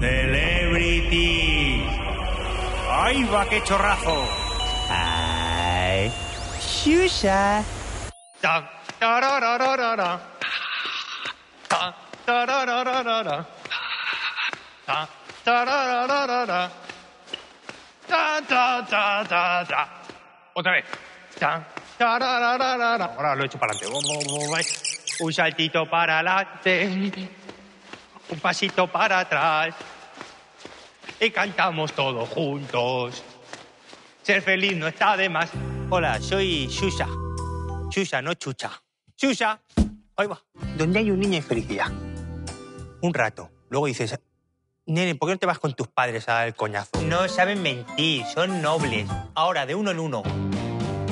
Celebrity. ¡Ay, va, qué chorrazo! ¡Ay! ¡Shusha! Ta, tararararara. Ta, tararararara. Ta, tararararara. Ta, ta, ta, ta, ta. Otra vez. Ta, tararararara. Ahora lo he hecho para adelante. Un saltito para adelante. Un pasito para atrás. Y cantamos todos juntos. Ser feliz no está de más. Hola, soy Shusha. Shusha, no Chucha. Shusha. Ahí va. ¿Dónde hay un niño y felicidad? Un rato. Luego dices, nene, ¿por qué no te vas con tus padres a dar el coñazo? No saben mentir, son nobles. Ahora, de uno en uno.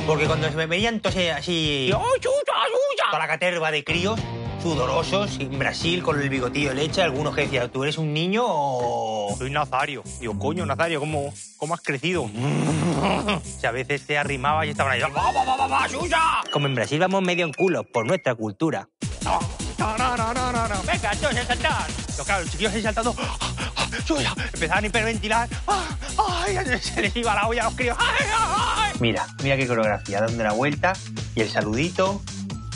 Porque cuando se me veían todos así... ¡Oh, Shusha, Shusha! Toda la caterva de críos, sudorosos, en Brasil, con el bigotillo de leche, algunos que decían, ¿tú eres un niño o...? Soy Nazario. Digo, coño, Nazario, ¿cómo, cómo has crecido? o sea, a veces te arrimaba y estaban ahí, ¡va, va, va, va, va, Shusha! Como en Brasil vamos medio en culo, por nuestra cultura. Venga, entonces, saltar. Pero claro, los chiquillos ahí saltando, ¡Shusha! empezaban a hiperventilar, ¡ay! Se les iba la olla a los críos, ¡ay, ay! Mira, mira qué coreografía, dando la vuelta y el saludito.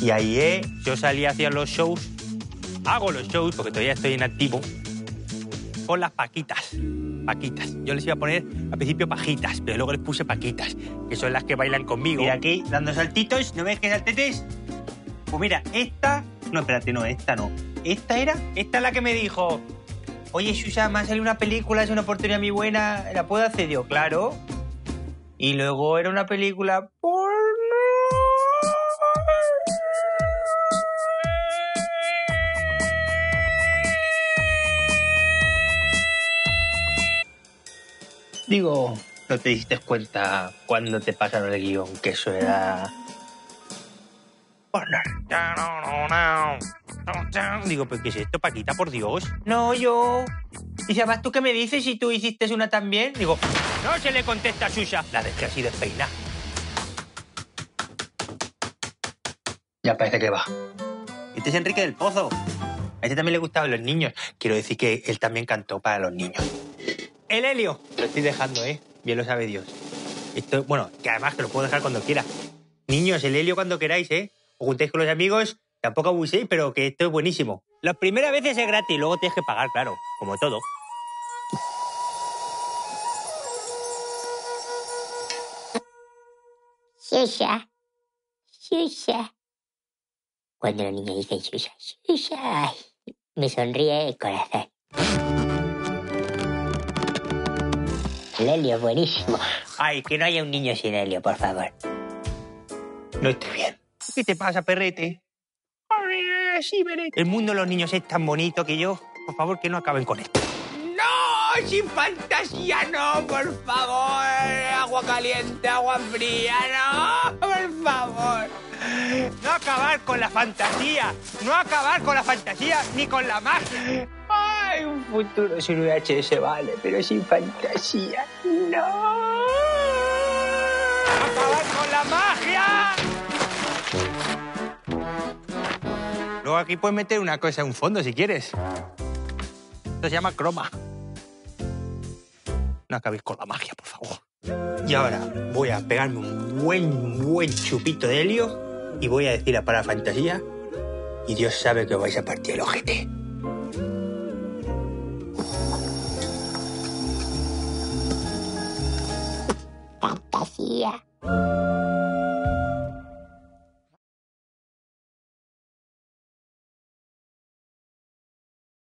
Y ahí, ¿eh? Yo salí hacia los shows, hago los shows porque todavía estoy en activo, con las paquitas. Paquitas. Yo les iba a poner al principio pajitas, pero luego les puse paquitas, que son las que bailan conmigo. Mira aquí, dando saltitos, ¿no ves que saltetes? Pues mira, esta. No, espérate, no, esta no. ¿Esta era? Esta es la que me dijo. Oye, Shusha, me ha salido una película, es una oportunidad muy buena, ¿la puedo hacer yo? Claro. Y luego era una película porno. Digo, ¿no te diste cuenta cuando te pasaron el guion que eso era... Digo, ¿pero qué es esto, Paquita, por Dios? No, yo. Y además, ¿tú qué me dices si tú hiciste una también? Digo, no se le contesta a Susha. La de que así despeina. Ya parece que va. Este es Enrique del Pozo. A este también le gustaban los niños. Quiero decir que él también cantó para los niños. El Helio. Lo estoy dejando, ¿eh? Bien lo sabe Dios. Esto, bueno, que además que lo puedo dejar cuando quiera. Niños, el Helio cuando queráis, ¿eh? Os juntéis con los amigos, tampoco abuséis, pero que esto es buenísimo. Las primeras veces es gratis, luego tienes que pagar, claro, como todo. Shusha. Shusha. Cuando los niños dicen Shusha, ay, me sonríe el corazón. El helio es buenísimo. Ay, que no haya un niño sin helio, por favor. No estoy bien. ¿Qué te pasa, perrete? Ay, sí, perrete. El mundo de los niños es tan bonito que yo, por favor, que no acaben con esto. ¡No! ¡Sin fantasía, no! ¡Por favor! Agua caliente, agua fría, no, por favor. No acabar con la fantasía. No acabar con la fantasía ni con la magia. ¡Ay, un futuro sin VHS vale, pero sin fantasía, no! ¡Acabar con la magia! Luego aquí puedes meter una cosa en un fondo si quieres. Esto se llama croma. No acabéis con la magia, por favor. Y ahora voy a pegarme un buen, buen chupito de helio y voy a decir la palabra fantasía y Dios sabe que os vais a partir el ojete. 耶。